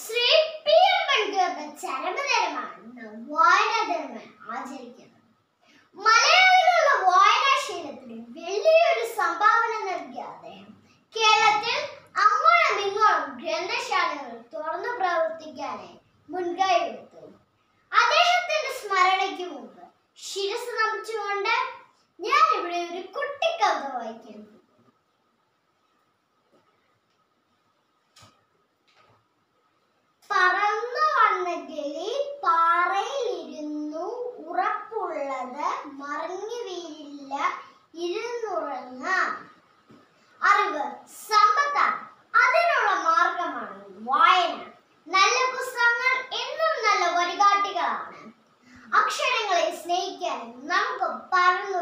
Shri P അംബേദ്കറുടെ ചരമദിനമാണ് വായനാ ദിനമായി ആചരിക്കുന്നത്. മലയാളികളുടെ വായനാശീലത്തിന് വലിയൊരു സംഭാവന നൽകിയ അദ്ദേഹം. കേരളത്തിൽ അങ്ങോളം ഇങ്ങോളം ഗ്രന്ഥശാലകൾ തുറന്നു പ്രവർത്തിക്കാനായി മുൻകൈ അദ്ദേഹത്തിന്റെ സ്മരണയ്ക്ക് മുമ്പ് ശിരസ് നമിച്ചുകൊണ്ട് ഞാൻ ഇവിടെ ഒരു കുട്ടിക്കവിത വായിക്കുന്നു. ഉള്ളത് മറിഞ്ഞു വീഴില്ല ഇരുന്നുറങ്ങ. അറിവ് സമ്പത്താണ്. അതിനുള്ള മാർഗമാണ് വായന. നല്ല പുസ്തകങ്ങൾ എന്നും നല്ല വരികാട്ടികളാണ് അക്ഷരങ്ങളെ സ്നേഹിക്കാൻ നമുക്ക് പറഞ്ഞു